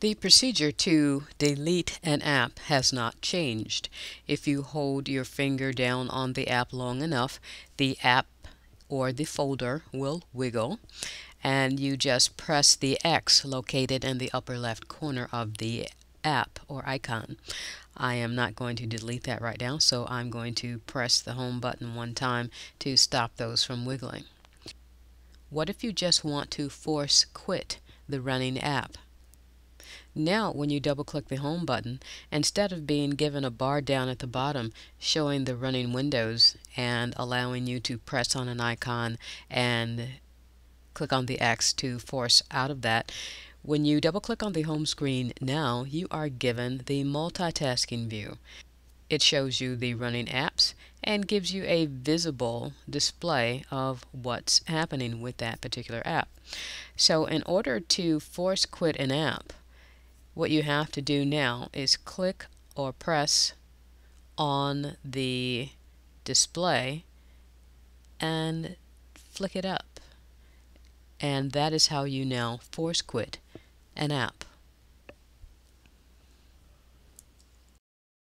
The procedure to delete an app has not changed. If you hold your finger down on the app long enough, the app or the folder will wiggle and you just press the X located in the upper left corner of the app or icon. I am not going to delete that right now so I'm going to press the home button one time to stop those from wiggling. What if you just want to force quit the running app? Now when you double click the home button, instead of being given a bar down at the bottom showing the running windows and allowing you to press on an icon and click on the X to force out of that, when you double click on the home screen now you are given the multitasking view. It shows you the running apps and gives you a visible display of what's happening with that particular app. So in order to force quit an app, what you have to do now is click or press on the display and flick it up. And that is how you now force quit an app.